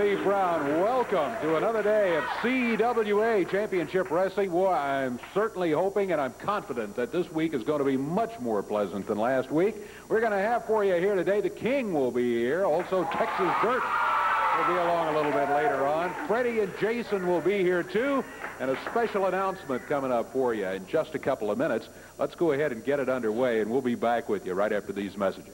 John D. Brown. Welcome to another day of CWA Championship Wrestling. I'm certainly hoping and I'm confident that this week is going to be much more pleasant than last week. We're going to have for you here today, the King will be here. Also, Texas Dirt will be along a little bit later on. Freddie and Jason will be here, too. And a special announcement coming up for you in just a couple of minutes. Let's go ahead and get it underway, and we'll be back with you right after these messages.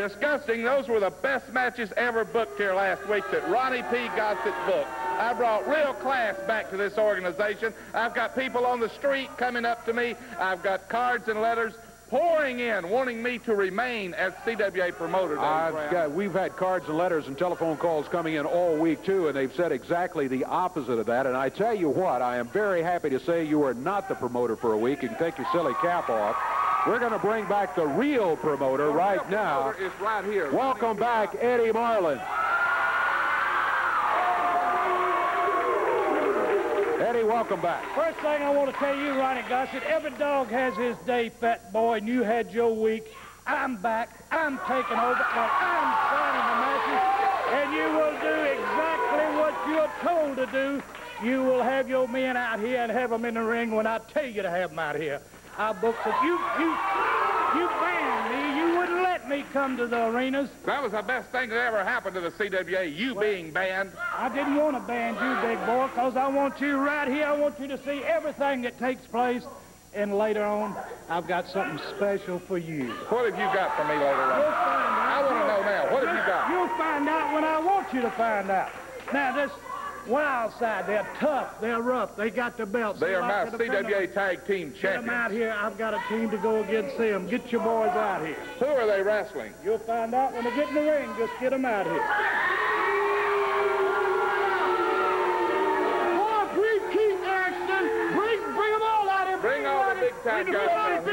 Disgusting. Those were the best matches ever booked here last week that Ronnie P. Gossett booked. I brought real class back to this organization. I've got people on the street coming up to me. I've got cards and letters pouring in, wanting me to remain as CWA promoter. I've got, we've had cards and letters and telephone calls coming in all week, too, and they've said exactly the opposite of that. And I tell you what, I am very happy to say you are not the promoter for a week. You can take your silly cap off. We're going to bring back the real promoter the right real now. Promoter is right here. Welcome back, Eddie Marlin. Eddie, welcome back. First thing I want to tell you, Ronnie Gossett, every dog has his day, fat boy, and you had your week. I'm back. I'm taking over, and I'm signing the matches, and you will do exactly what you're told to do. You will have your men out here and have them in the ring when I tell you to have them out here. I booked it. You, you, you banned me. You wouldn't let me come to the arenas. That was the best thing that ever happened to the CWA, you well, being banned. I didn't want to ban you, big boy, because I want you right here. I want you to see everything that takes place. And later on, I've got something special for you. What have you got for me later on? You'll find out. I want to know now. What have you got? You'll find out when I want you to find out. Now, this wild side. They're tough. They're rough. They got the belts. They are my CWA Tag Team champions. Get them out here. I've got a team to go against them. Get your boys out here. Who are they wrestling? You'll find out when they get in the ring. Just get them out here. Bring them all out here. Bring, bring all the big time guys.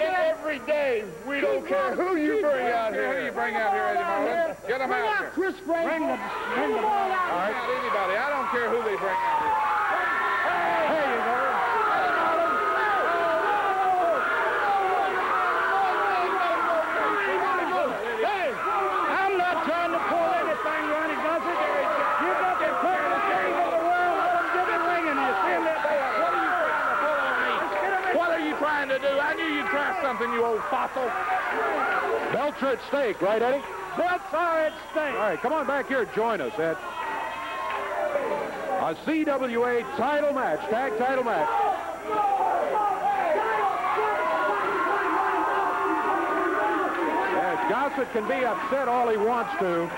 Every day, we don't care who you bring out here. Who you bring out here, Eddie Marlin. Get them out here. Chris Frank. Bring them. Bring them. All right. Not anybody. I don't care who they bring out here. There you go. Hey, I'm not trying to pull anything, Ronnie Gossett. You got the toughest thing in the world. Let them get in ring and you see that. What are you trying to pull on me? What are you trying to do? I knew you'd try something, you old fossil. Belts are at stake, right, Eddie? Are at stake. All right, come on back here. Join us at a CWA title match, tag title match. Yeah, Gossett can be upset all he wants to.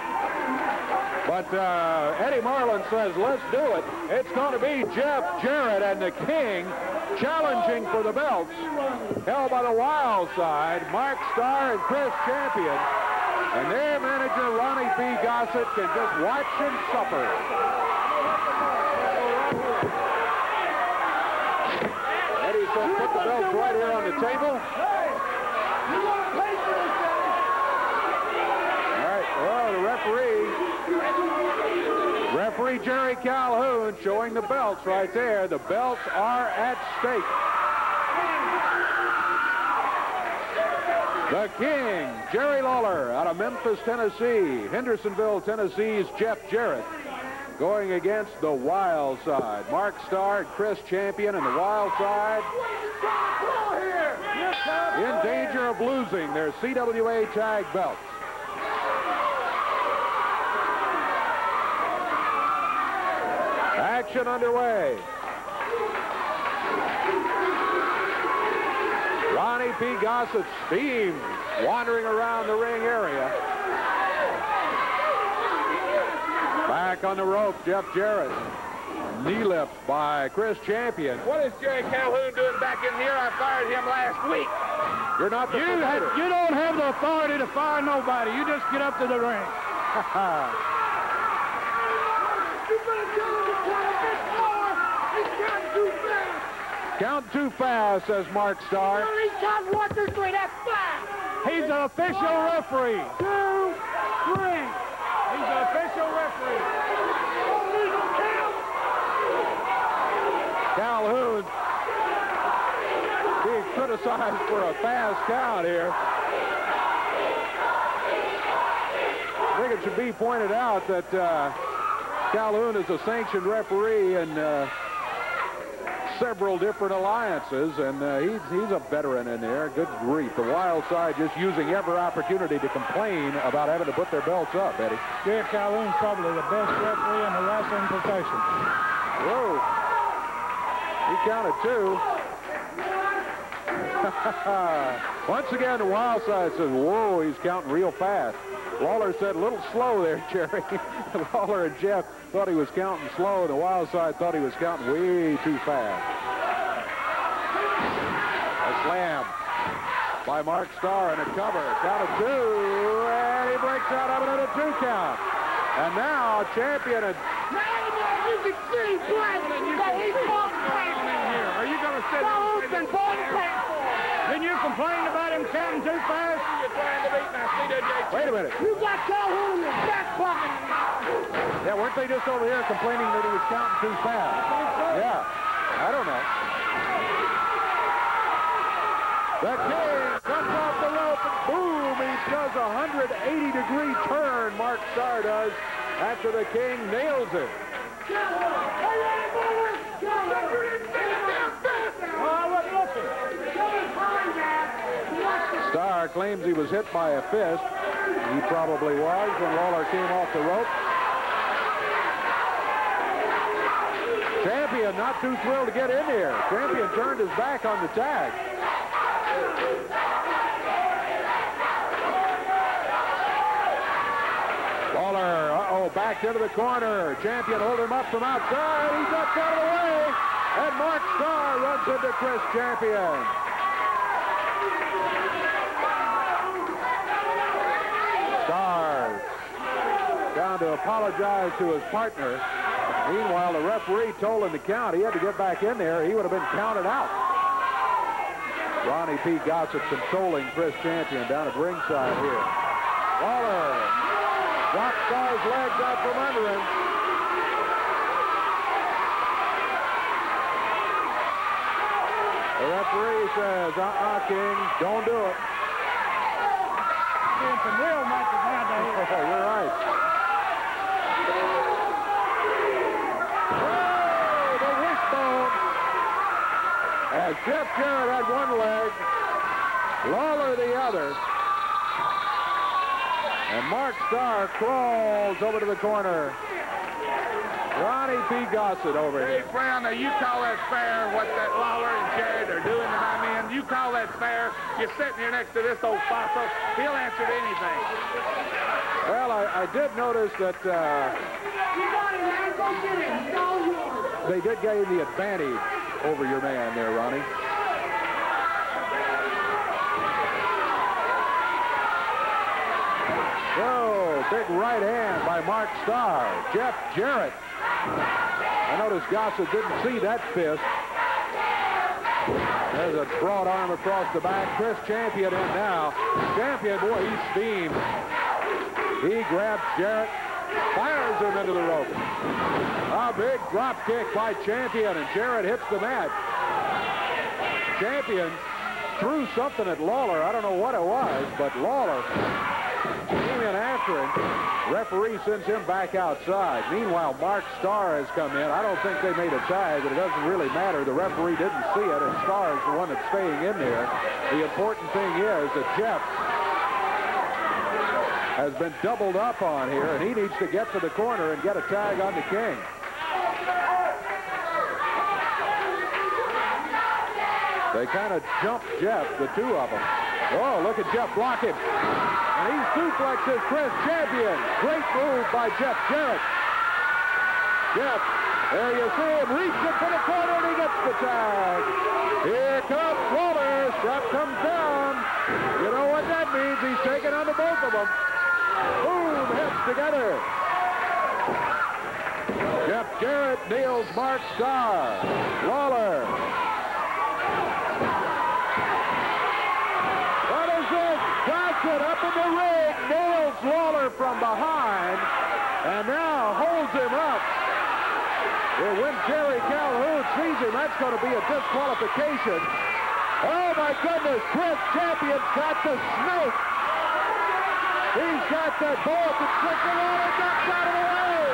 But uh, Eddie Marlin says, let's do it. It's going to be Jeff Jarrett and the King challenging for the belts. Held by the Wild Side, Mark Starr and Chris Champion. And their manager, Ronnie P. Gossett, can just watch and suffer. Eddie said, put the belts right here on the table. All right, well, the referee, referee Jerry Calhoun showing the belts right there. The belts are at stake. The King, Jerry Lawler out of Memphis, Tennessee. Hendersonville, Tennessee's Jeff Jarrett going against the Wild Side. Mark Starr Chris Champion and the Wild Side in danger of losing their CWA tag belts. Action underway. Ronnie P. Gossett steam wandering around the ring area. Back on the rope, Jeff Jarrett. Knee lift by Chris Champion. What is Jerry Calhoun doing back in here? I fired him last week. You're not the You, have, you don't have the authority to fire nobody. You just get up to the ring. Count too fast, says Mark Starr. He's an official referee. Two, three. He's an official referee. Calhoun being criticized for a fast count here. I think it should be pointed out that uh, Calhoun is a sanctioned referee and uh, several different alliances, and uh, he's, he's a veteran in there. Good grief. The wild side just using every opportunity to complain about having to put their belts up, Eddie. Jeff Calhoun's probably the best referee in the wrestling profession. Whoa. He counted two. Once again, the wild side says, whoa, he's counting real fast. Lawler said a little slow there, Jerry. Lawler and Jeff thought he was counting slow, and the wild side thought he was counting way too fast. A slam by Mark Starr and a cover. Count of two, and he breaks out of it at a two count. And now champion and you can see black. he's bought Are you going to been bought and paid for. Then you complained about him counting too fast? You're trying to beat now, CWA. Wait a minute. You got Calhoun in your back pocket. Yeah, weren't they just over here complaining that he was counting too fast? Yeah, I don't know. The King comes off the rope and boom, he does a 180-degree turn, Mark Starr does, after the King nails it. Starr claims he was hit by a fist. He probably was when Lawler came off the rope. Champion not too thrilled to get in here. Champion turned his back on the tag. Lawler, uh-oh, back into the corner. Champion hold him up from outside. He's ducks out of the way. And Mark Starr runs into Chris Champion. To apologize to his partner. Meanwhile, the referee told him to count. He had to get back in there. He would have been counted out. Ronnie P. Gossett controlling Chris Champion down at ringside here. Lawler drops Starr's legs out from under him. The referee says, uh-uh, King, don't do it. Doing some real matches nowadays. Oh, you're right. Oh, the wishbone. As Jeff Jarrett had one leg, Lawler the other. And Mark Starr crawls over to the corner. Ronnie P. Gossett over Hey, here. Brown, now you call that fair, what that Lawler and Jarrett are doing to my men? You call that fair? You're sitting here next to this old fossil. He'll answer to anything. Well, I, I did notice that uh, You got him, man. Go get him. He's all yours. they did gain the advantage over your man there, Ronnie. Whoa, big right hand by Mark Starr. Jeff Jarrett. I noticed Gossett didn't see that fist. There's a broad arm across the back. Chris Champion in now. Champion, boy, he's steamed. He grabs Jarrett, fires him into the rope. A big drop kick by Champion, and Jarrett hits the mat. Champion threw something at Lawler. I don't know what it was, but Lawler came in after him. Referee sends him back outside. Meanwhile, Mark Starr has come in. I don't think they made a tag, but it doesn't really matter. The referee didn't see it, and Starr is the one that's staying in there. The important thing is that Jeff has been doubled up on here, and he needs to get to the corner and get a tag on the King. They kind of jumped Jeff, the two of them. Oh, look at Jeff block him. And he suplexes Chris Champion. Great move by Jeff Jarrett. Jeff, there you see him reaching for the corner, and he gets the tag. Here comes Lawler. Strap comes down. You know what that means. He's taking on the both of them. Boom, heads together. Jeff Jarrett nails Mark Starr. Lawler. What is this? Gossett up in the ring, nails Lawler from behind, and now holds him up. Well, when Jerry Calhoun sees him, that's going to be a disqualification. Oh, my goodness. Chris Champion's got the snake. He's got the boa constrictor on it. That's out of the way.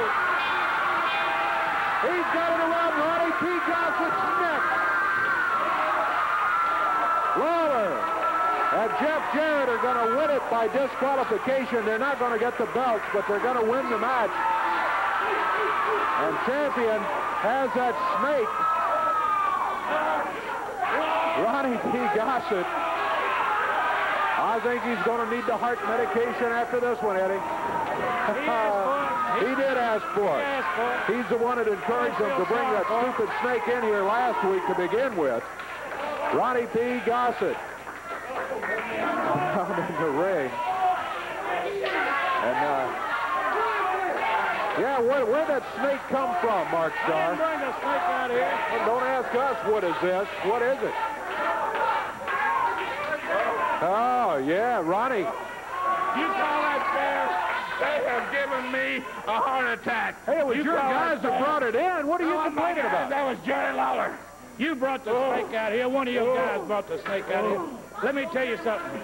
He's got it around Ronnie P. Neck. Lawler and Jeff Jarrett are going to win it by disqualification. They're not going to get the belts, but they're going to win the match. And Champion has that snake. Ronnie P. Gossett. I think he's going to need the heart medication after this one, Eddie. he asked he, he did ask for it. He's the one that encouraged him to bring that stupid snake in here last week to begin with. Ronnie P. Gossett down in the ring. And, uh, yeah, where, where'd that snake come from, Mark I Starr? didn't bring the snake out here. Well, don't ask us what is this. What is it? Oh, yeah, Ronnie. You call that fair? They have given me a heart attack. Hey, it was You your guys that brought it in. What are you Oh, complaining about? That was Jerry Lawler. You brought the Oh. snake out here. One of your oh. guys brought the snake out here. Let me tell you something.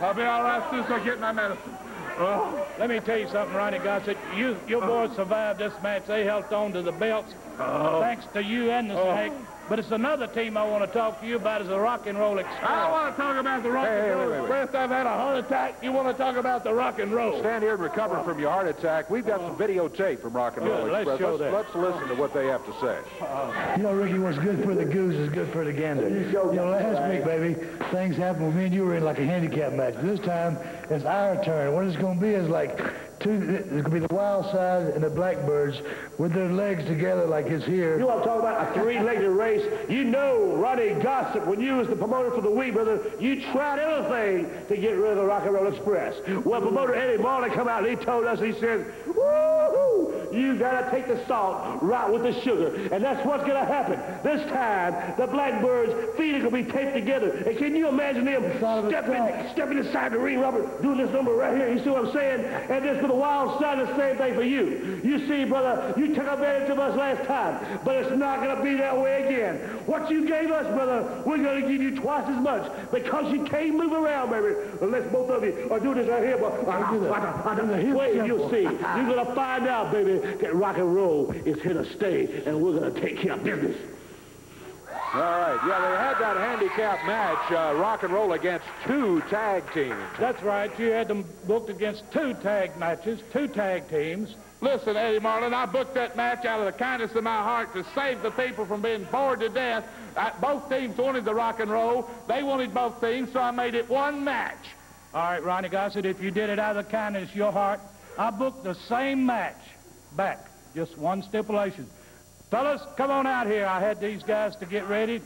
I'll be all right soon, so get my medicine. Oh. Let me tell you something, Ronnie Gossett. You, your boys survived this match. They held on to the belts oh. thanks to you and the Oh. snake. But it's another team I want to talk to you about is the Rock and Roll Express. I want to talk about the rock Hey, hey, and wait, roll wait, wait. express. I've had a heart attack. You want to talk about the rock and roll? Stand here and recover from your heart attack. We've got some videotape from Rock and Roll Good, let's show let's, that. let's listen to what they have to say. You know, Ricky, what's good for the goose is good for the gander. You know, last week, baby, things happened with me and you were in like a handicap match. This time, it's our turn. What it's going to be is like two, it's going to be the wild side and the blackbirds with their legs together like it's here. You want to talk about a three-legged race? You know, Ronnie Gossett, when you was the promoter for the week, brother, you tried everything to get rid of the Rock and Roll Express. Well, promoter Eddie Marlin come out and he told us, he says, woo you got to take the salt right with the sugar. And that's what's going to happen. This time, the Blackbirds' feet are going to be taped together. And can you imagine them Son of a stepping, stepping inside the ring, Robert, doing this number right here? You see what I'm saying? And this for the wild side, the same thing for you. You see, brother, you took advantage of us last time, but it's not going to be that way again. What you gave us, brother, we're going to give you twice as much because you can't move around, baby, unless both of you uh, are doing this right here. But I do that. wait, you'll see. You're going to find out, baby, that rock and roll is here to stay, and we're going to take care of business. All right. Yeah, they had that handicap match, uh, Rock and Roll against two tag teams. That's right. You had them booked against two tag matches, two tag teams. Listen, Eddie Marlin, I booked that match out of the kindness of my heart to save the people from being bored to death. Uh, both teams wanted the rock and roll. They wanted both teams, so I made it one match. All right, Ronnie Gossett, if you did it out of the kindness of your heart, I booked the same match back. Just one stipulation. Fellas, come on out here. I had these guys to get ready.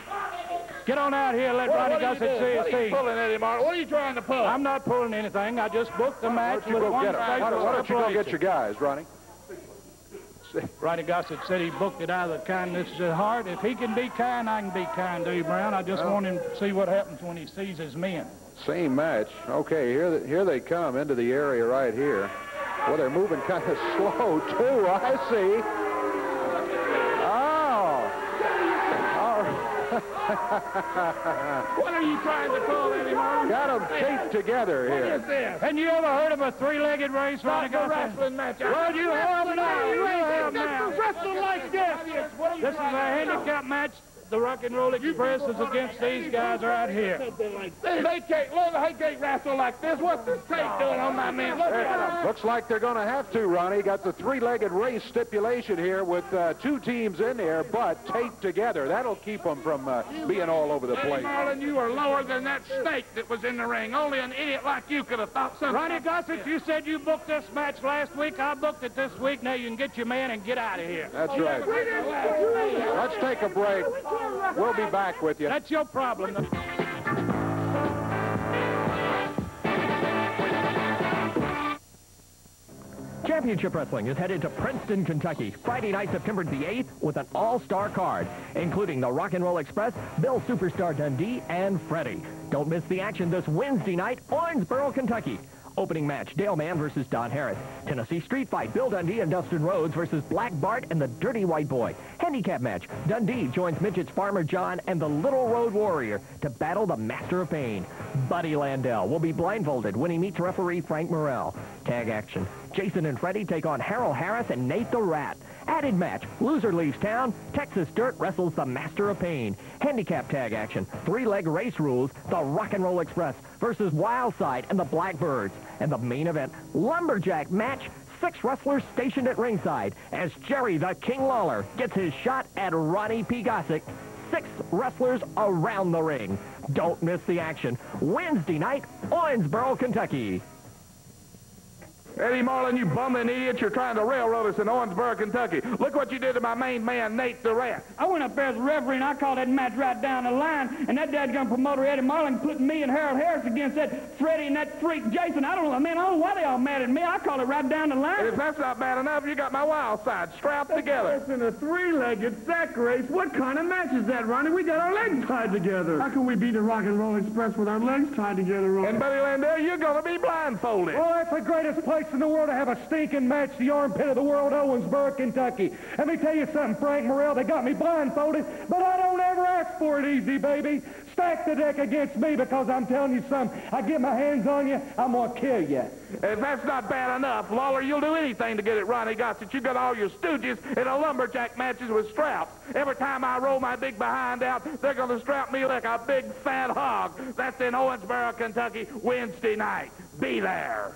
Get on out here and let What, Ronnie what Gossett see What his are you pulling, Eddie Marlin? What are you trying to pull? I'm not pulling anything. I just booked the Why match don't you with go one get? Why don't, why don't you go get your guys, Ronnie? Ronnie Gossett said he booked it out of the kindness of his heart. If he can be kind, I can be kind to you, Brown. I just want him to see what happens when he sees his men. Same match. Okay, here, here they come into the area right here. Well, they're moving kind of slow, too. I see. What are you trying to pull, Eddie Marlin? Got them taped together What here. is this? And you ever heard of a three-legged race, the Gossett? wrestling match. Well, you have now. You have now. wrestle like this. What This is a handicap match. The Rock and Roll Express is against these guys right here. They, they can't, look, they can't wrestle like this. What's this tape doing on my man? Look at him. Looks like they're going to have to, Ronnie. Got the three-legged race stipulation here with uh, two teams in there, but taped together. That'll keep them from uh, being all over the Eddie place. Marlin, you are lower than that snake that was in the ring. Only an idiot like you could have thought something. Ronnie Gossett, you said you booked this match last week. I booked it this week. Now you can get your man and get out of here. That's right. Let's take a break. We'll be back with you. That's your problem. Championship Wrestling is headed to Princeton, Kentucky, Friday night, September the 8th, with an all-star card, including the Rock and Roll Express, Bill Superstar Dundee, and Freddie. Don't miss the action this Wednesday night, Owensboro, Kentucky. Opening match, Dale Mann versus Don Harris. Tennessee Street Fight, Bill Dundee and Dustin Rhodes versus Black Bart and the Dirty White Boy. Handicap match, Dundee joins Midget's Farmer John and the Little Road Warrior to battle the Master of Pain. Buddy Landel will be blindfolded when he meets referee Frank Morell. Tag action, Jason and Freddie take on Harold Harris and Nate the Rat. Added match, loser leaves town, Texas Dirt wrestles the Master of Pain. Handicap tag action, three-leg race rules, the Rock and Roll Express versus Wildside and the Blackbirds. And the main event, Lumberjack match, six wrestlers stationed at ringside as Jerry the King Lawler gets his shot at Ronnie P. Gossett. Six wrestlers around the ring. Don't miss the action. Wednesday night, Owensboro, Kentucky. Eddie Marlin, you bumbling idiot, you're trying to railroad us in Owensboro, Kentucky. Look what you did to my main man, Nate the Rat. I went up there as a referee, and I called that match right down the line, and that dadgum promoter, Eddie Marlin, put me and Harold Harris against that Freddie and that freak Jason. I don't know, man, I don't know why they all mad at me. I called it right down the line. If that's not bad enough, you got my wild side strapped together. That's in a three-legged sack race. What kind of match is that, Ronnie? We got our legs tied together. How can we beat the Rock and Roll Express with our legs tied together, Ronnie? And Buddy Landel, you're going to be blindfolded. Oh, that's the greatest place in the world to have a stinking match, the armpit of the world, Owensboro, Kentucky. Let me tell you something, Frank Morell, they got me blindfolded, but I don't ever ask for it easy, baby. Stack the deck against me because I'm telling you something. I get my hands on you, I'm going to kill you. If that's not bad enough, Lawler, you'll do anything to get it Ronnie Gossett. You got all your stooges in a lumberjack matches with straps. Every time I roll my big behind out, they're going to strap me like a big fat hog. That's in Owensboro, Kentucky, Wednesday night. Be there.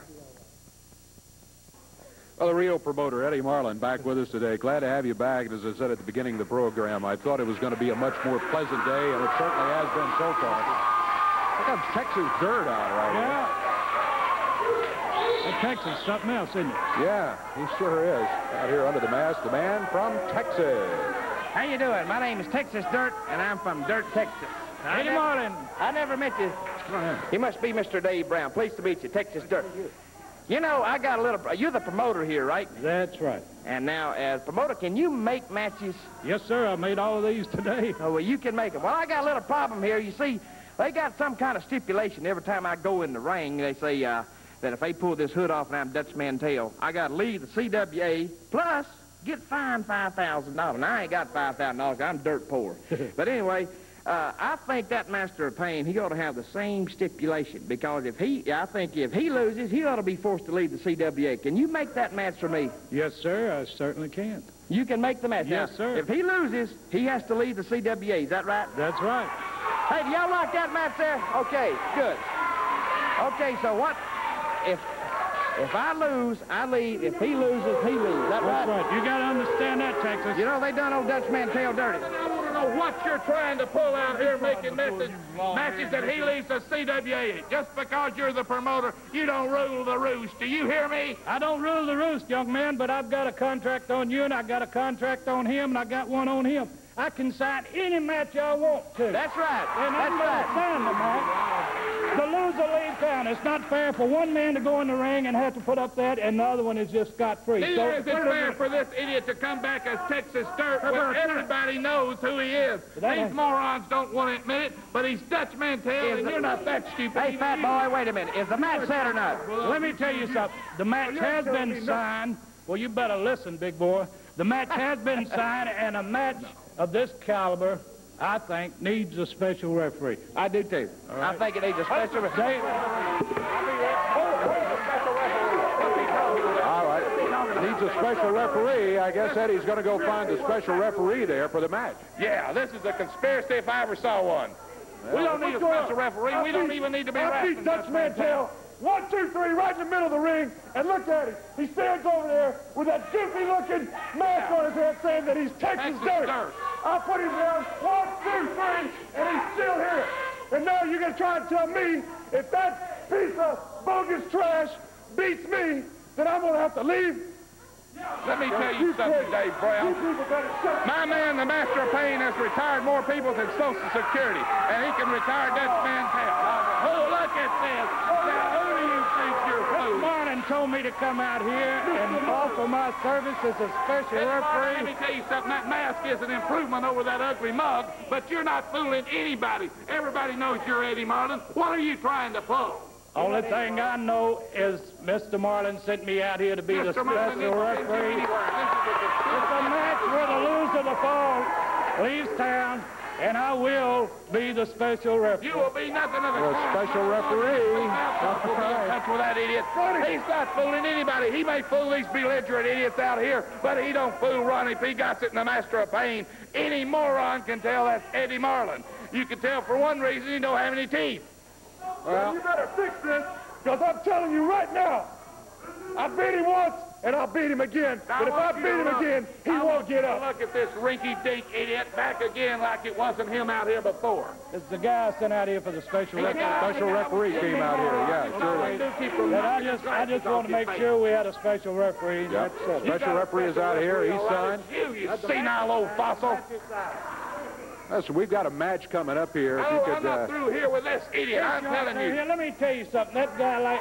Well, the Rio promoter, Eddie Marlin, back with us today. Glad to have you back. As I said at the beginning of the program, I thought it was going to be a much more pleasant day, and it certainly has been so far. Look at Texas dirt out right Yeah. That Texas is something else, isn't it? Yeah, he sure is. Out here under the mask, the man from Texas. How you doing? My name is Texas Dirt, and I'm from Dirt, Texas. I Eddie Marlin. I never met you. You must be Mr. Dave Brown. Pleased to meet you, Texas Dirt. You know, I got a little... You're the promoter here, right? That's right. And now, as promoter, can you make matches? Yes, sir, I made all of these today. Oh, well, you can make them. Well, I got a little problem here. You see, they got some kind of stipulation every time I go in the ring. They say uh, that if they pull this hood off and I'm Dutch Mantell, I got to leave the CWA, plus get fined $5,000. And I ain't got $5,000. I'm dirt poor. but anyway... Uh, I think that Master of Pain, he ought to have the same stipulation because if he, I think if he loses, he ought to be forced to leave the CWA. Can you make that match for me? Yes, sir, I certainly can. You can make the match. Yes, Now, sir. If he loses, he has to leave the CWA. Is that right? That's right. Hey, do y'all like that match there? Okay, good. Okay, so what? If if I lose, I leave. If he loses, he leaves. Is that That's right? right. You got to understand that, Texas. You know, they done old Dutch Mantell dirty. Know what you're trying to pull out here making matches, matches that he leaves the CWA. Just because you're the promoter, you don't rule the roost. Do you hear me? I don't rule the roost, young man, but I've got a contract on you, and I've got a contract on him, and I got one on him. I can sign any match I want to. That's right. and I'm That's right. sign the match. The loser leaves town. It's not fair for one man to go in the ring and have to put up that, and the other one is just scot-free. Neither is it fair for this idiot to come back as Texas Dirt when everybody knows who he is. These morons don't want to admit it, but he's Dutch Mantell, and you're not that stupid. Hey, fat boy, wait a minute. Is the match set or not? Let me tell you something. The match has been signed. Well, you better listen, big boy. The match has been signed, and a match of this caliber, I think, needs a special referee. I do too. I think it needs a special. Dave, All right. Needs a special referee. I guess Eddie's going to go find a special referee there for the match. Yeah, this is a conspiracy if I ever saw one. we don't need a special referee. We don't even need to be I beat wrestling Dutch Mantell. One, two, three, right in the middle of the ring. And look at him. He stands over there with that goofy-looking mask on his head saying that he's Texas, Texas Dirt. Dirt. I put him down. One, two, three, and he's still here. And now you're going to try and tell me if that piece of bogus trash beats me, then I'm going to have to leave? Let me tell you something, Dave Brown. You people better shut My man, the Master of Pain, has retired more people than Social Security, and he can retire that Dutch Mantell. Oh, look at this. Oh, Now, who do you think you're Told me to come out here and offer my service as a special Let me referee. tell you something. That mask is an improvement over that ugly mug, but you're not fooling anybody. Everybody knows you're Eddie Marlin. What are you trying to pull? Only thing I know is Mr. Marlin sent me out here to be the Mr. Marlin, special you can't go referee. It's a match where the loser of the fall leaves town, and I will be the special referee. You will be nothing of a You're a kind. special referee. be in touch with that idiot. He's not fooling anybody. He may fool these belligerent idiots out here, but he don't fool Ronnie P. Gossett and the Master of Pain. Any moron can tell that's Eddie Marlin. You can tell for one reason he don't have any teeth. Well, You better fix this, because I'm telling you right now, I beat him once, and I'll beat him again. But if I beat him look- again, he I won't get up. Look at this rinky-dink idiot back again like it wasn't him out here before. It's the guy I sent out here for the special referee. special referee came out here. Yeah, sure. I do keep from But I just, I just want to make sure we had a special referee. and Yeah. That's it. Special referee is out here. He's signed. You, you senile old fossil. Listen, we've got a match coming up here. If you Oh, could, I'm not uh, through here with this idiot. I'm telling you. Here, let me tell you something. That guy, like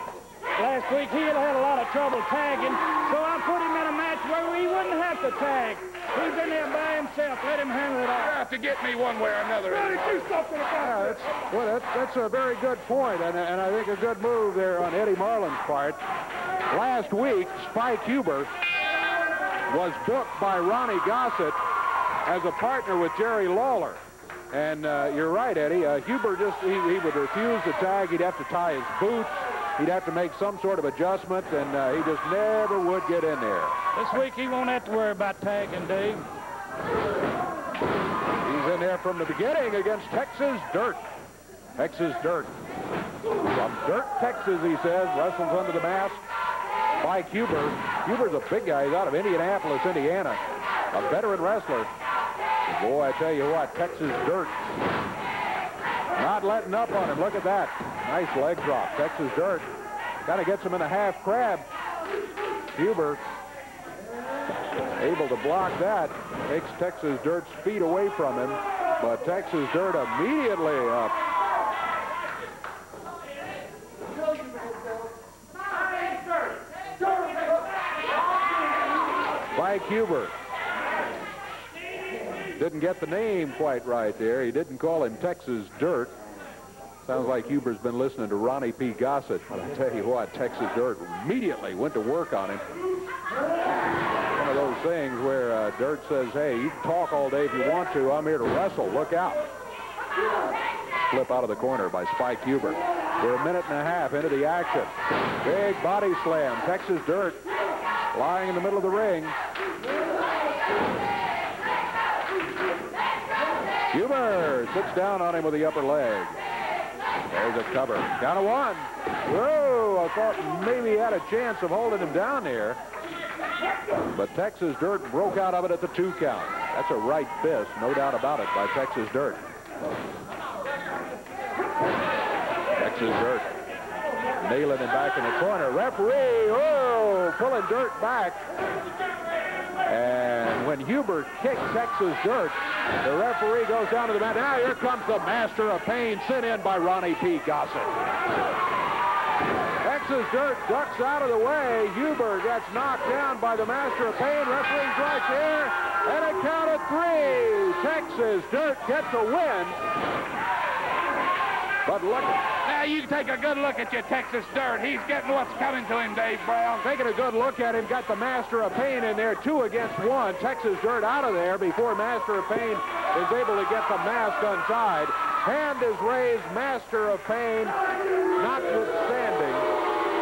last week, he had had a lot of trouble tagging, so I put him in a match where he wouldn't have to tag. He's in there by himself. Let him handle it all. You all. have to get me one way or another. do something Yeah, that's, well, that's, that's a very good point, and, and I think a good move there on Eddie Marlin's part. Last week, Spike Huber was booked by Ronnie Gossett as a partner with Jerry Lawler. And uh, you're right, Eddie. Uh, Huber just, he, he would refuse to tag. He'd have to tie his boots. He'd have to make some sort of adjustment, and uh, he just never would get in there. This week, he won't have to worry about tagging, Dave. He's in there from the beginning against Texas Dirt. Texas Dirt. From Dirt, Texas, he says. Wrestles under the mask. Mike Huber. Huber's a big guy. He's out of Indianapolis, Indiana. A veteran wrestler. Boy, I tell you what, Texas Dirt. Not letting up on him. Look at that. Nice leg drop. Texas Dirt. Kind of gets him in a half crab. Huber able to block that. Takes Texas Dirt's feet away from him. But Texas Dirt immediately up. Mike Huber. Didn't get the name quite right there. He didn't call him Texas Dirt. Sounds like Huber's been listening to Ronnie P. Gossett. But I tell you what, Texas Dirt immediately went to work on him. One of those things where uh, Dirt says, hey, you can talk all day if you want to. I'm here to wrestle. Look out. Flip out of the corner by Spike Huber. We're a minute and a half into the action. Big body slam. Texas Dirt lying in the middle of the ring. Huber sits down on him with the upper leg. There's a cover. Down to one. Whoa, I thought maybe he had a chance of holding him down there. But Texas Dirt broke out of it at the two count. That's a right fist, no doubt about it, by Texas Dirt. Texas Dirt nailing him back in the corner. Referee, oh, pulling Dirt back. And when Huber kicked Texas Dirt, the referee goes down to the mat. Now here comes the master of pain sent in by Ronnie P. Gossett. Texas Dirt ducks out of the way. Huber gets knocked down by the master of pain. Referee's right there. And a count of three. Texas Dirt gets a win. But look, Now you take a good look at your Texas Dirt. He's getting what's coming to him, Dave Brown. taking a good look at him, got the Master of Pain in there, two against one. Texas Dirt out of there before Master of Pain is able to get the mask untied. Hand is raised, Master of Pain, notwithstanding.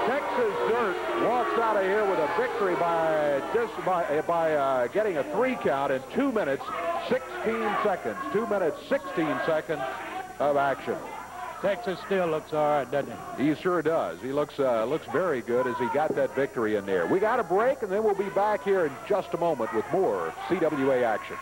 Texas Dirt walks out of here with a victory by just by by uh, getting a three count in two minutes, 16 seconds. Two minutes, 16 seconds of action. Texas still looks all right, doesn't he? He sure does. He looks uh, looks very good as he got that victory in there. We got a break, and then we'll be back here in just a moment with more CWA action.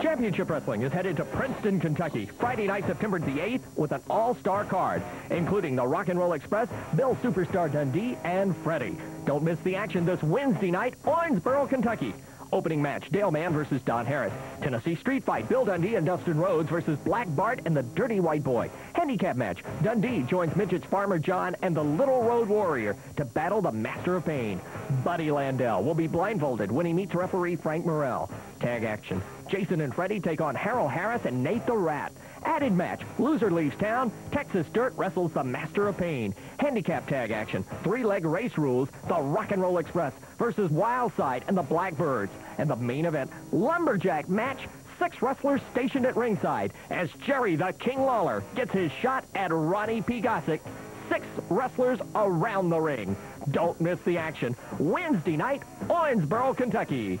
Championship Wrestling is headed to Princeton, Kentucky, Friday night, September the 8th, with an all-star card, including the Rock and Roll Express, Bill Superstar Dundee, and Freddie. Don't miss the action this Wednesday night, Owensboro, Kentucky. Opening match, Dale Mann versus Don Harris. Tennessee Street Fight, Bill Dundee and Dustin Rhodes versus Black Bart and the Dirty White Boy. Handicap match, Dundee joins Midget's Farmer John and the Little Road Warrior to battle the Master of Pain. Buddy Landel will be blindfolded when he meets referee Frank Morell. Tag action, Jason and Freddie take on Harold Harris and Nate the Rat. Added match. Loser leaves town. Texas Dirt wrestles the Master of Pain. Handicap tag action. Three-leg race rules. The Rock and Roll Express versus Wildside and the Blackbirds. And the main event, Lumberjack match. Six wrestlers stationed at ringside as Jerry the King Lawler gets his shot at Ronnie P. Gossett. Six wrestlers around the ring. Don't miss the action. Wednesday night, Owensboro, Kentucky.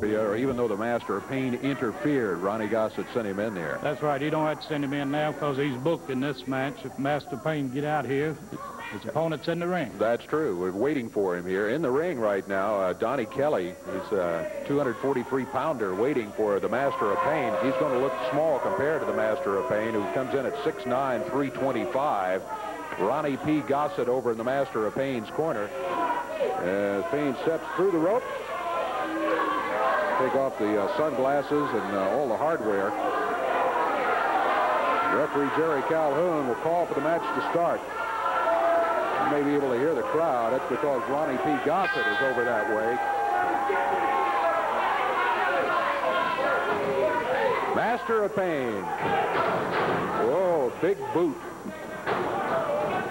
Or even though the Master of Pain interfered, Ronnie Gossett sent him in there. That's right. He don't have to send him in now because he's booked in this match. If Master Payne get out here, his opponent's in the ring. That's true. We're waiting for him here. In the ring right now, uh, Donnie Kelly is a 243-pounder waiting for the Master of Pain. He's going to look small compared to the Master of Pain, who comes in at 6'9", 325. Ronnie P. Gossett over in the Master of Pain's corner. As Pain steps through the rope, take off the uh, sunglasses and uh, all the hardware. Referee Jerry Calhoun will call for the match to start. You may be able to hear the crowd. That's because Ronnie P. Gossett is over that way. Master of Pain. Whoa, big boot.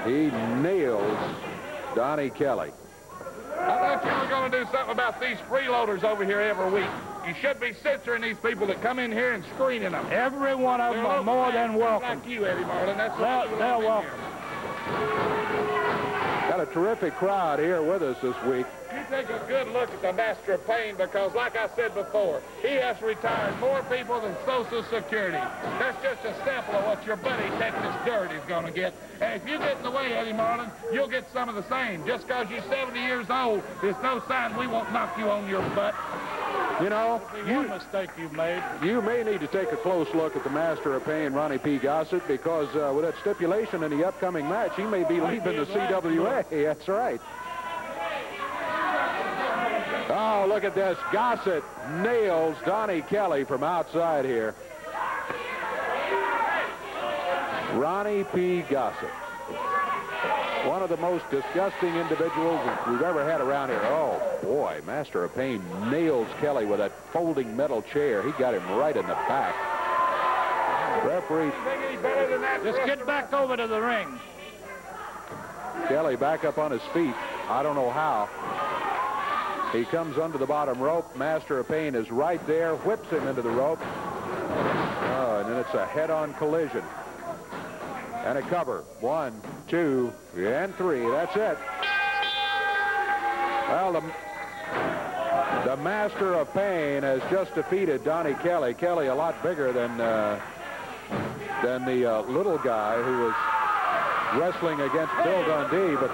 He nails Donnie Kelly. I thought you were going to do something about these freeloaders over here every week. You should be censoring these people that come in here and screening them. Every one of them are more than welcome. Like you, Eddie Marlin. That's They're, they're welcome. Got a terrific crowd here with us this week. You take a good look at the Master of Pain because, like I said before, he has retired more people than Social Security. That's just a sample of what your buddy Texas Dirt is going to get. And if you get in the way, Eddie Marlin, you'll get some of the same. Just because you're 70 years old, there's no sign we won't knock you on your butt. You know, You, one mistake you've made. you may need to take a close look at the Master of Pain, Ronnie P. Gossett, because uh, with that stipulation in the upcoming match, he may be leaving the CWA. That's right. Oh, look at this. Gossett nails Donnie Kelly from outside here. Ronnie P. Gossett. One of the most disgusting individuals we've ever had around here. Oh, boy, Master of Pain nails Kelly with that folding metal chair. He got him right in the back. Referee Just get back over to the ring. Kelly back up on his feet. I don't know how. He comes under the bottom rope. Master of Pain is right there, whips him into the rope. Oh, and then it's a head-on collision. And a cover. One, two, and three. That's it. Well, the, the Master of Pain has just defeated Donnie Kelly. Kelly a lot bigger than, uh, than the uh, little guy who was wrestling against Bill Dundee, but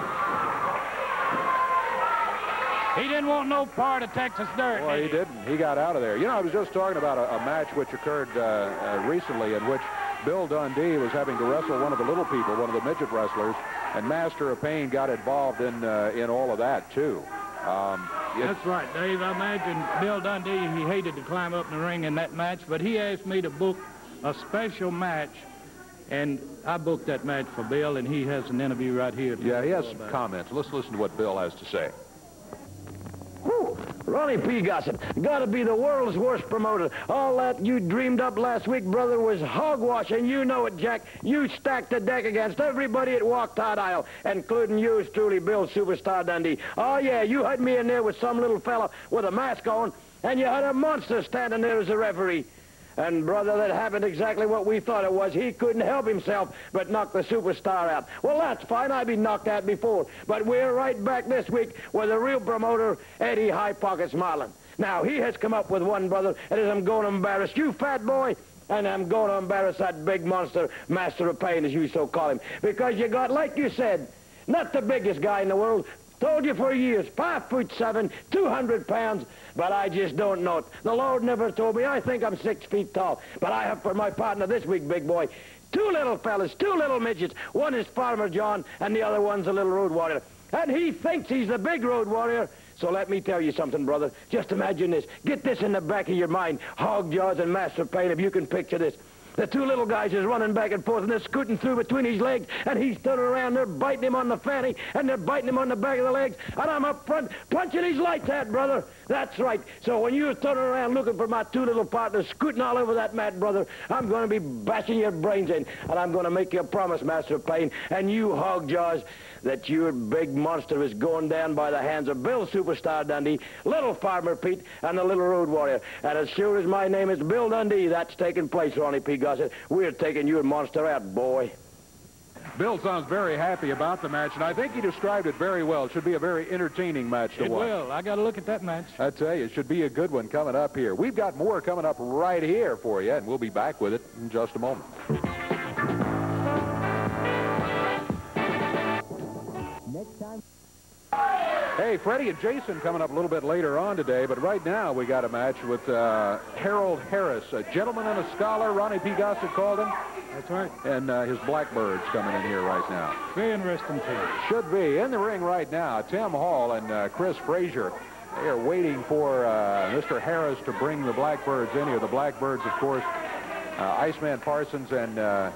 He didn't want no part of Texas Dirt. Well, did he didn't. He got out of there. You know, I was just talking about a, a match which occurred uh, uh, recently in which Bill Dundee was having to wrestle one of the little people, one of the midget wrestlers, and Master of Pain got involved in uh, in all of that too. Um, That's right, Dave. I imagine Bill Dundee, he hated to climb up in the ring in that match, but he asked me to book a special match, and I booked that match for Bill, and he has an interview right here. yeah, he has some about it. comments. Let's listen to what Bill has to say. Whew. Ronnie P. Gossett, gotta be the world's worst promoter. All that you dreamed up last week, brother, was hogwash, and you know it, Jack. You stacked the deck against everybody at walked that aisle, including yours truly, Bill Superstar Dundee. Oh, yeah, you had me in there with some little fella with a mask on, and you had a monster standing there as a referee. And, brother, that happened exactly what we thought it was. He couldn't help himself but knock the superstar out. Well, that's fine. I've been knocked out before. But we're right back this week with the real promoter, Eddie High Pockets Marlin. Now, he has come up with one, brother, and I'm going to embarrass you, fat boy, and I'm going to embarrass that big monster, Master of Pain, as you so call him. Because you got, like you said, not the biggest guy in the world, Told you for years, five foot seven, 200 pounds, but I just don't know it. The Lord never told me. I think I'm six feet tall, but I have for my partner this week, big boy, two little fellas, two little midgets. One is Farmer John, and the other one's a little road warrior. And he thinks he's the big road warrior. So let me tell you something, brother. Just imagine this. Get this in the back of your mind. Hog Jaws and Master Pain, if you can picture this. The two little guys is running back and forth, and they're scooting through between his legs, and he's turning around. They're biting him on the fanny, and they're biting him on the back of the legs, and I'm up front punching his lights out, brother. That's right. So when you're turning around looking for my two little partners scooting all over that mat, brother, I'm going to be bashing your brains in, and I'm going to make you a promise, Master Pain, and you, Hog Jaws, that your big monster is going down by the hands of Bill Superstar Dundee, Little Farmer Pete, and the Little Road Warrior. And as sure as my name is Bill Dundee, that's taking place, Ronnie P. Gossett. We're taking your monster out, boy. Bill sounds very happy about the match, and I think he described it very well. It should be a very entertaining match to It watch. will. I got to look at that match. I tell you, it should be a good one coming up here. We've got more coming up right here for you, and we'll be back with it in just a moment. Hey, Freddie and Jason coming up a little bit later on today, but right now we got a match with uh, Harold Harris, a gentleman and a scholar. Ronnie P. Gossett called him. That's right. And uh, his Blackbirds coming in here right now. Very interesting team. Should be. In the ring right now, Tim Hall and uh, Chris Frazier. They are waiting for uh, Mr. Harris to bring the Blackbirds in here. The Blackbirds, of course, uh, Iceman Parsons and uh,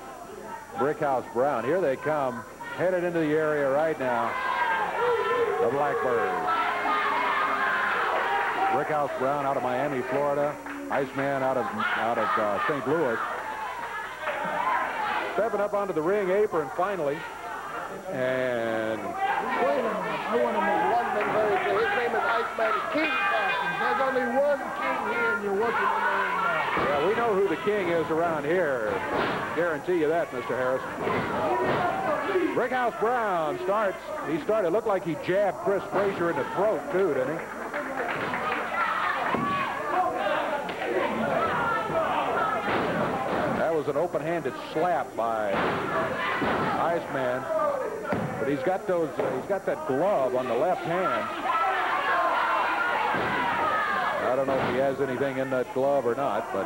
Brickhouse Brown. Here they come, headed into the area right now. The Blackbirds. Brickhouse Brown out of Miami, Florida. Iceman out of out of uh, St. Louis. Stepping up onto the ring apron finally. And Wait a minute. I want to make one thing very clear. His name is Iceman King Parsons. There's only one king here, and you're working in there now. yeah, we know who the king is around here. Guarantee you that, Mr. Harris. Brickhouse Brown starts. He started. Looked like he jabbed Chris Frazier in the throat too, didn't he? That was an open-handed slap by Iceman. But he's got those. Uh, he's got that glove on the left hand. I don't know if he has anything in that glove or not, but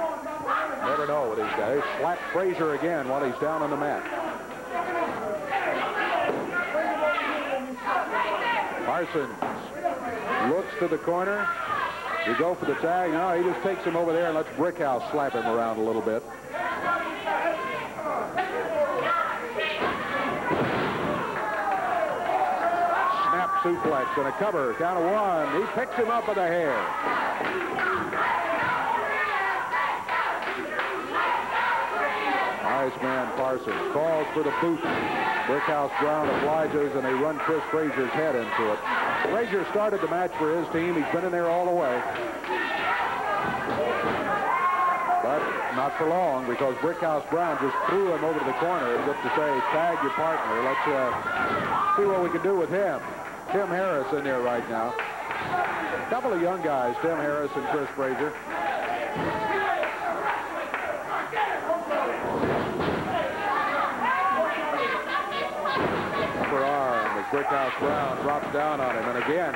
never know with these guys. Slap Frazier again while he's down on the mat. Parsons looks to the corner. You go for the tag. No, he just takes him over there and lets Brickhouse slap him around a little bit. Snap suplex and a cover. Count of one. He picks him up by the hair. Iceman Parsons calls for the boot. Brickhouse Brown obliges, and they run Chris Frazier's head into it. Frazier started the match for his team. He's been in there all the way. But not for long because Brickhouse Brown just threw him over to the corner as if to say, tag your partner. Let's uh, see what we can do with him. Tim Harris in there right now. A couple of young guys, Tim Harris and Chris Frazier. Brickhouse Brown drops down on him. And again,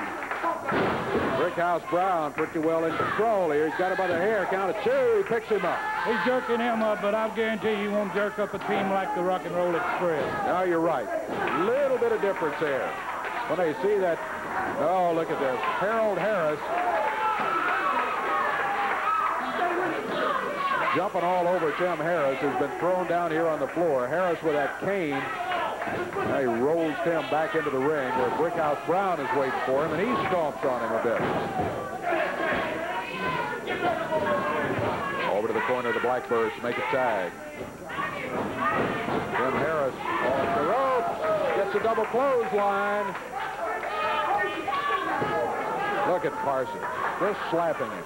Brickhouse Brown pretty well in control here. He's got him by the hair. Count of two. He picks him up. He's jerking him up, but I'll guarantee you he won't jerk up a team like the Rock and Roll Express. Now you're right. Little bit of difference there. When they see that, oh, look at this. Harold Harris jumping all over Tim Harris, who's been thrown down here on the floor. Harris with that cane. Now he rolls Tim back into the ring where Brickhouse Brown is waiting for him, and he stomps on him a bit. Over to the corner of the Blackbirds to make a tag. Tim Harris off the ropes, gets a double clothesline. Look at Parsons, just slapping him.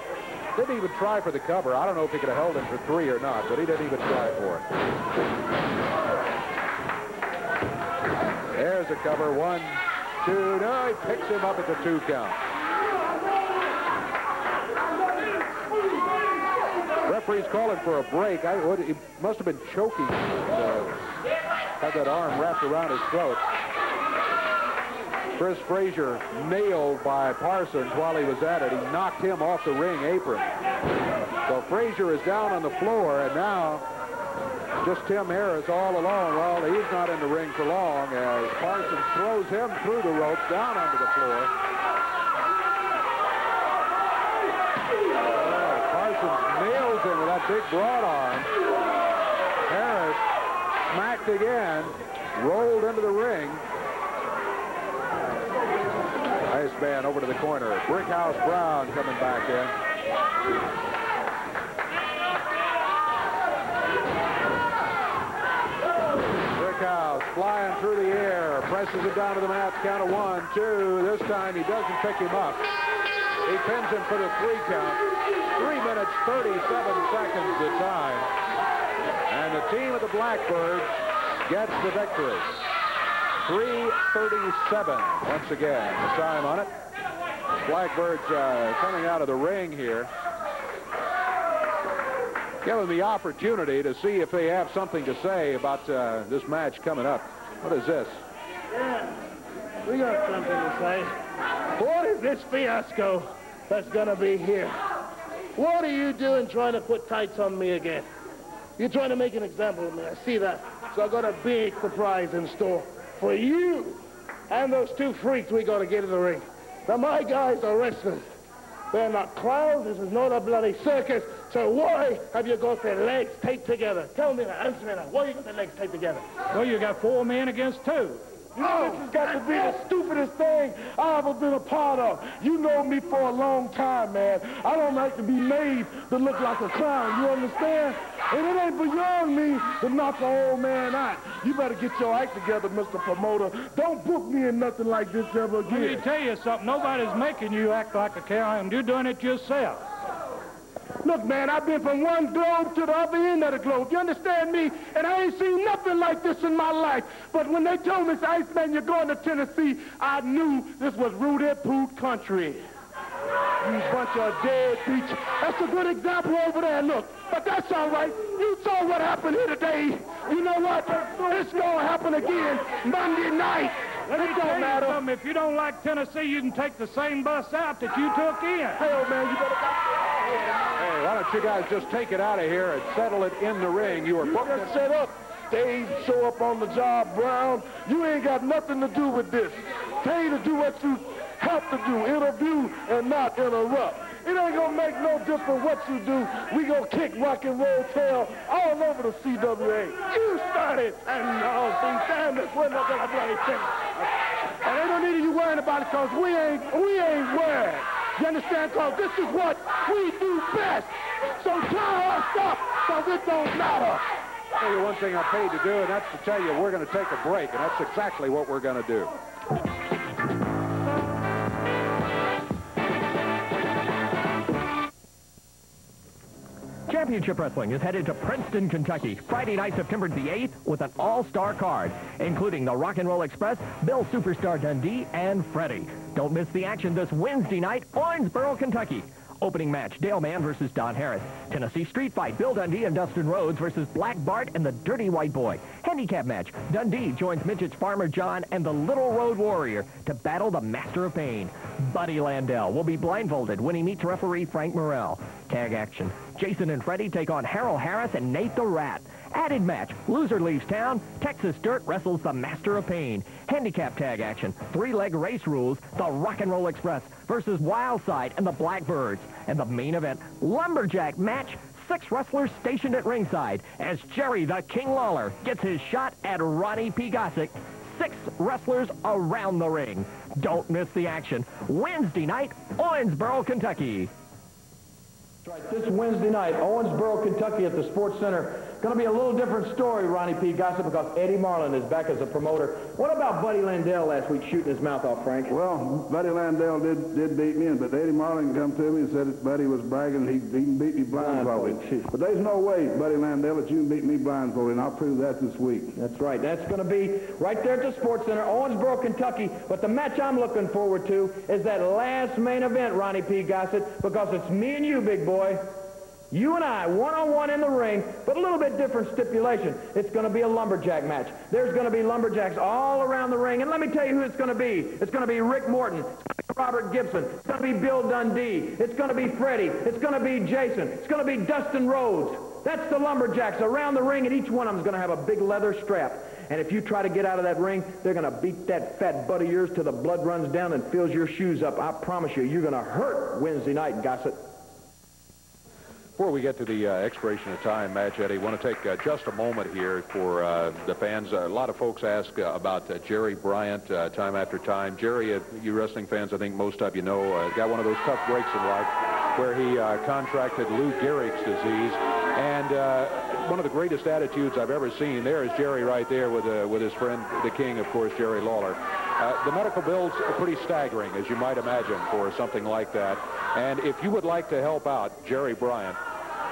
Didn't even try for the cover. I don't know if he could have held him for three or not, but he didn't even try for it. There's a cover. One, two. No, he picks him up at the two count. Referee's calling for a break. I would, he must have been choking. Uh, had that arm wrapped around his throat. Chris Frazier nailed by Parsons while he was at it. He knocked him off the ring apron. So Frazier is down on the floor, and now just Tim Harris all alone. Well, he's not in the ring for long as Parsons throws him through the ropes down onto the floor. Oh, Parsons nails him with that big broad arm. Harris smacked again, rolled into the ring. Iceman over to the corner. Brickhouse Brown coming back in. Presses it down to the mat, count of one, two. This time he doesn't pick him up. He pins him for the three count. Three minutes, 37 seconds the time. And the team of the Blackbirds gets the victory. 337 once again, the time on it. Blackbirds uh, coming out of the ring here. Give them the opportunity to see if they have something to say about uh, this match coming up. What is this? We got something to say. What is this fiasco that's to be here? What are you doing trying to put tights on me again? You're trying to make an example of me. I see that. So I got a big surprise in store for you and those two freaks we got to get in the ring. Now, my guys are wrestlers. They're not clowns. This is not a bloody circus. So why have you got their legs taped together? Tell me that. Answer me that. Why you got their legs taped together? Well, you got four men against two. You know, this has got to be the stupidest thing I ever been a part of. You know me for a long time, man. I don't like to be made to look like a clown. You understand? And it ain't beyond me to knock an old man out. You better get your act together, Mr. Promoter. Don't book me in nothing like this ever again. Let me tell you something. Nobody's making you act like a clown. You're doing it yourself. Look, man, I've been from one globe to the other end of the globe. You understand me? And I ain't seen nothing like this in my life. But when they told me, Iceman, you're going to Tennessee, I knew this was Rudy Poot country. You bunch of dead beach. That's a good example over there, look. But that's all right. You saw what happened here today. You know what? It's going to happen again Monday night. Let it tell don't matter. something. If you don't like Tennessee, you can take the same bus out that you took in. Hell, man, you better... Why don't you guys just take it out of here and settle it in the ring? You were booked just set up. Dave show up on the job, Brown. You ain't got nothing to do with this. Tell you to do what you have to do, interview and not interrupt. It ain't gonna make no difference what you do. We gonna kick rock and roll tail all over the CWA. You started, and no, see, damn this, we're not gonna bloody finish. And don't need you worrying about it, cause we ain't, we ain't worried. You understand? Cause this is what we do best. So try us up, cause it don't matter. I'll tell you one thing I'm paid to do, and that's to tell you we're going to take a break, and that's exactly what we're going to do. Championship Wrestling is headed to Princeton, Kentucky, Friday night, September the 8th, with an all-star card, including the Rock and Roll Express, Bill Superstar Dundee, and Freddie. Don't miss the action this Wednesday night, Owensboro, Kentucky. Opening match, Dale Mann versus Don Harris. Tennessee Street Fight, Bill Dundee and Dustin Rhodes versus Black Bart and the Dirty White Boy. Handicap match, Dundee joins Midget's Farmer John and the Little Road Warrior to battle the Master of Pain. Buddy Landel will be blindfolded when he meets referee Frank Morell. Tag action, Jason and Freddie take on Harold Harris and Nate the Rat. Added match, loser leaves town, Texas Dirt wrestles the Master of Pain. Handicap tag action, three-leg race rules, the Rock and Roll Express versus Wildside and the Blackbirds. And the main event, lumberjack match, six wrestlers stationed at ringside as Jerry the King Lawler gets his shot at Ronnie P. Gossett. Six wrestlers around the ring. Don't miss the action. Wednesday night, Owensboro, Kentucky. Right. This Wednesday night, Owensboro, Kentucky at the Sports Center. Going to be a little different story, Ronnie P. Gossett, because Eddie Marlin is back as a promoter. What about Buddy Landel last week shooting his mouth off, Frank? Well, Buddy Landel did did beat me, but Eddie Marlin come to me and said that Buddy was bragging he, he beat me blindfolded. Blindfolded. But there's no way, Buddy Landel, that you can beat me blindfolded, and I'll prove that this week. That's right. That's going to be right there at the Sports Center, Owensboro, Kentucky. But the match I'm looking forward to is that last main event, Ronnie P. Gossett, because it's me and you, big boy. You and I, one-on-one in the ring, but a little bit different stipulation. It's going to be a lumberjack match. There's going to be lumberjacks all around the ring. And let me tell you who it's going to be. It's going to be Rick Morton. It's going to be Robert Gibson. It's going to be Bill Dundee. It's going to be Freddie. It's going to be Jason. It's going to be Dustin Rhodes. That's the lumberjacks around the ring, and each one of them is going to have a big leather strap. And if you try to get out of that ring, they're going to beat that fat butt of yours till the blood runs down and fills your shoes up. I promise you, you're going to hurt Wednesday night, Gossett. Before we get to the uh, expiration of time match, Eddie, I want to take uh, just a moment here for uh, the fans. a lot of folks ask uh, about uh, Jerry Bryant uh, time after time. Jerry, you wrestling fans, I think most of you know, got one of those tough breaks in life where he contracted Lou Gehrig's disease. And one of the greatest attitudes I've ever seen, there is Jerry right there with, with his friend, the king, of course, Jerry Lawler. the medical bills are pretty staggering, as you might imagine, for something like that. And if you would like to help out Jerry Bryant,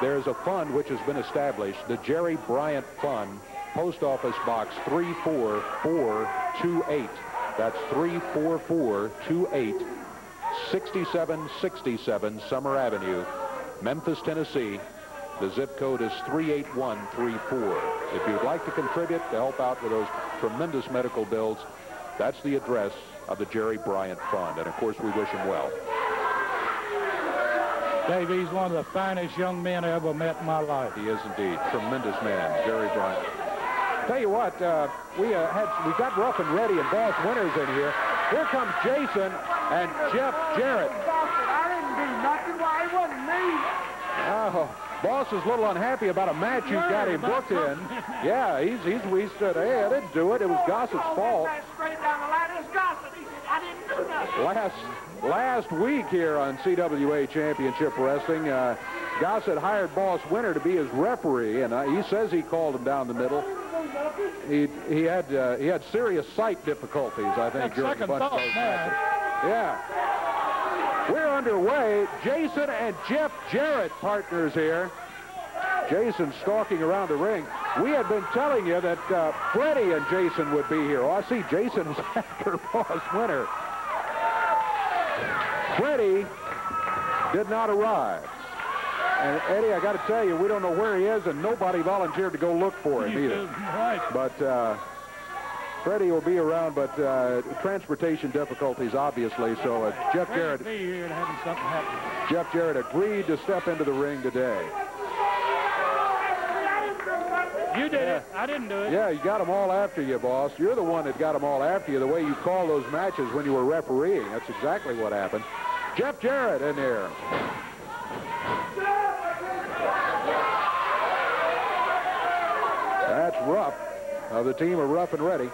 there's a fund which has been established, the Jerry Bryant Fund, Post Office Box 34428. That's 34428, 6767 Summer Avenue, Memphis, Tennessee. The zip code is 38134. If you'd like to contribute to help out with those tremendous medical bills, that's the address of the Jerry Bryant Fund. And of course, we wish him well. Dave, he's one of the finest young men I ever met in my life. He is indeed. Tremendous man, Jerry Bryant. Tell you what, uh, we uh, had we got rough and ready and Boss Winters in here. Here comes Jason and Jeff Jarrett. I didn't do nothing. Why, it wasn't me. Oh, Boss is a little unhappy about a match you got him booked in. Yeah, he's he's we said, hey, I didn't do it. It was Gossett's fault. Straight down the line, it's Gossett. I didn't do. Last last week here on CWA Championship Wrestling, uh, Gossett hired Boss Winter to be his referee, and uh, he says he called him down the middle. He he had uh, he had serious sight difficulties, I think, during a bunch of those matches. Yeah. We're underway. Jason and Jeff Jarrett partners here. Jason stalking around the ring. We had been telling you that uh, Freddie and Jason would be here. Oh, I see Jason's after Boss Winter. Freddie did not arrive. And Eddie, I got to tell you, we don't know where he is, and nobody volunteered to go look for him either. Right. But uh, Freddie will be around, but uh, transportation difficulties, obviously. So uh, Jeff Jarrett, Jeff Jarrett agreed to step into the ring today. You did yeah. It. I didn't do it. Yeah, you got them all after you, boss. You're the one that got them all after you, the way you call those matches when you were refereeing. That's exactly what happened. Jeff Jarrett in there. That's rough of the team of Rough and Ready.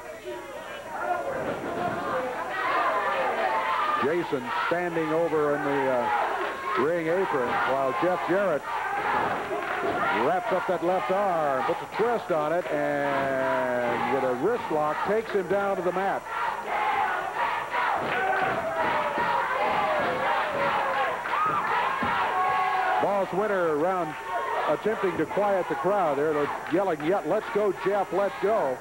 Jason standing over in the uh, ring apron while Jeff Jarrett wraps up that left arm, puts a twist on it, and with a wrist lock takes him down to the mat. Boss Winter around attempting to quiet the crowd there. They're yelling, yet, let's go, Jeff, let's go.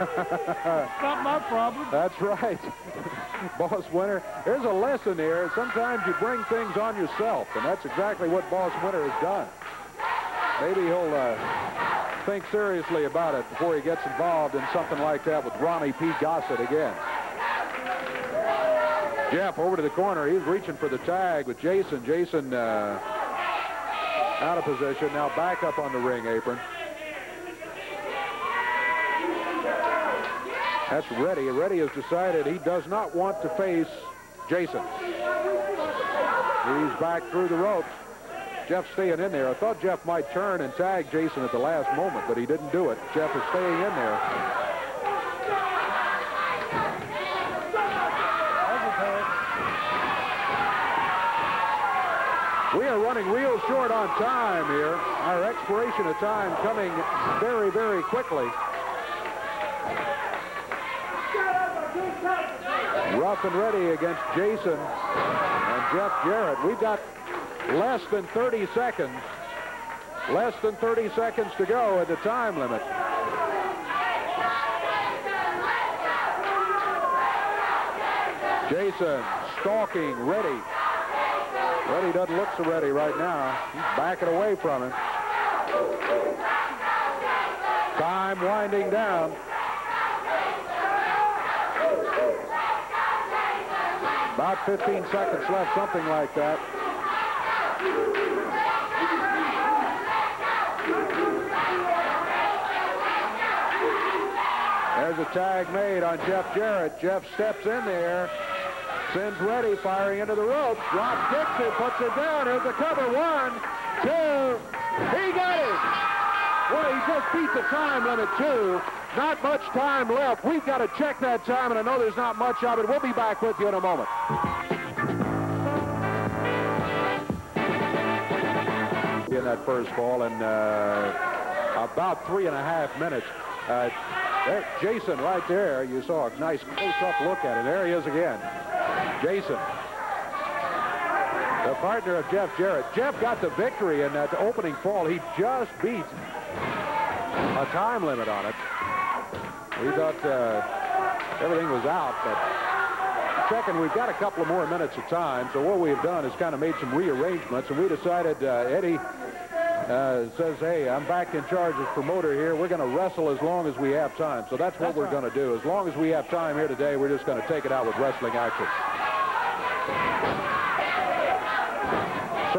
Not my problem. That's right. Boss Winter, there's a lesson here. Sometimes you bring things on yourself, and that's exactly what Boss Winter has done. Maybe he'll uh, think seriously about it before he gets involved in something like that with Ronnie P. Gossett again. Jeff over to the corner. He's reaching for the tag with Jason. Jason uh, out of position. Now back up on the ring apron. That's Reddy. Reddy has decided he does not want to face Jason. He's back through the ropes. Jeff staying in there. I thought Jeff might turn and tag Jason at the last moment, but he didn't do it. Jeff is staying in there. We are running real short on time here. Our expiration of time coming very, very quickly. Rough and ready against Jason and Jeff Jarrett. We've got less than 30 seconds. Less than 30 seconds to go at the time limit. Jason stalking, ready. Ready doesn't look so ready right now. He's backing away from him. Time winding down. About 15 seconds left, something like that. There's a tag made on Jeff Jarrett. Jeff steps in there, sends Reddy firing into the ropes. Kicks it, puts it down. Here's the cover. One, two. Well, he just beat the time limit, too. Not much time left. We've got to check that time, and I know there's not much of it. We'll be back with you in a moment. In that first ball, and uh, about three and a half minutes. Uh, there, Jason right there, you saw a nice close-up look at it. There he is again. Jason. The partner of Jeff Jarrett. Jeff got the victory in that opening fall. He just beat a time limit on it. We thought uh, everything was out, but second, we've got a couple of more minutes of time, so what we've done is kind of made some rearrangements, and we decided uh, Eddie uh, says, hey, I'm back in charge as promoter here. We're going to wrestle as long as we have time. So that's what That's we're right. going to do. As long as we have time here today, we're just going to take it out with wrestling action.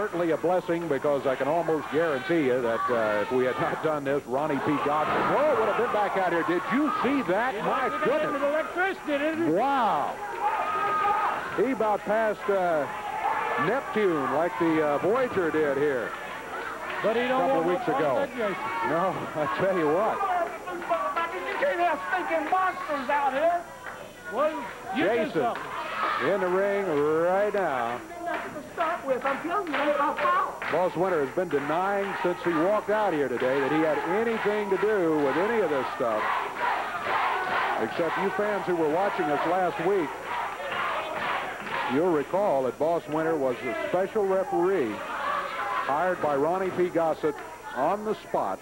Certainly a blessing because I can almost guarantee you that uh, if we had not done this, Ronnie P. Gossett, whoa, would have been back out here. Did you see that? My goodness. Electricity, didn't it? Wow. He about passed uh, Neptune like the uh, Voyager did here. But he don't a couple of weeks ago. No, I tell you what. You can't have stinking monsters out here. Well, you Jason in the ring right now. Start with. I'm telling you, fault. Boss Winter has been denying since he walked out here today that he had anything to do with any of this stuff. Except you fans who were watching us last week, you'll recall that Boss Winter was a special referee hired by Ronnie P. Gossett on the spot.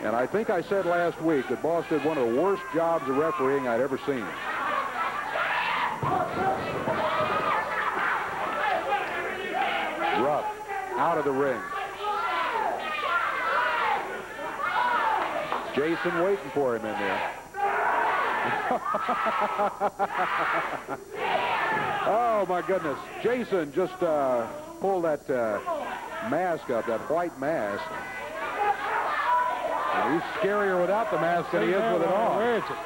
And I think I said last week that Boss did one of the worst jobs of refereeing I'd ever seen. Ruff out of the ring. Jason waiting for him in there. oh my goodness. Jason just uh, pulled that uh, mask up, that white mask. He's scarier without the mask than he is with it on. Where is it?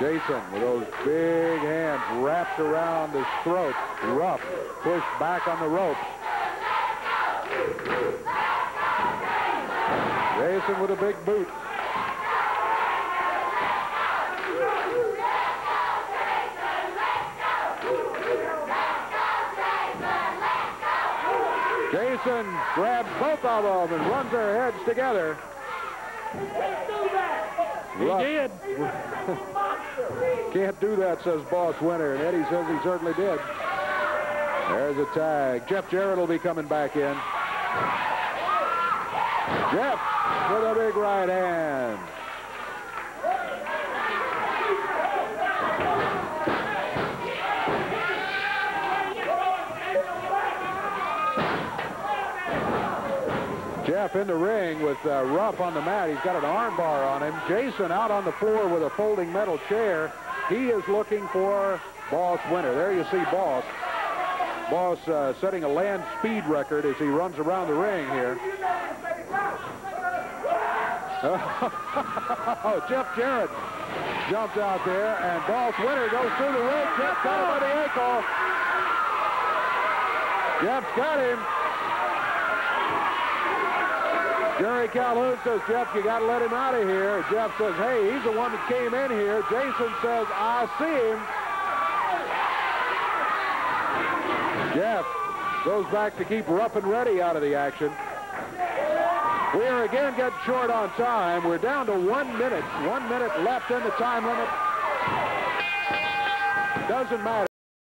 Jason with those big hands wrapped around his throat. Rough, pushed back on the rope. Jason with a big boot. Jason grabs both of them and runs their heads together. He did. Can't do that, says Boss Winter, and Eddie says he certainly did. There's a tag. Jeff Jarrett will be coming back in. Jeff with a big right hand. Jeff in the ring with uh, Ruff on the mat. He's got an arm bar on him. Jason out on the floor with a folding metal chair. He is looking for Boss Winter. There you see Boss. Boss uh, setting a land speed record as he runs around the ring here. oh, Jeff Jarrett jumped out there, and Boss Winter goes through the ring. Jeff got him by the ankle. Jeff's got him. Jerry Calhoun says, Jeff, you got to let him out of here. Jeff says, hey, he's the one that came in here. Jason says, I see him. Jeff goes back to keep Ruff and Ready out of the action. We are again getting short on time. We're down to one minute. One minute left in the time limit. Doesn't matter.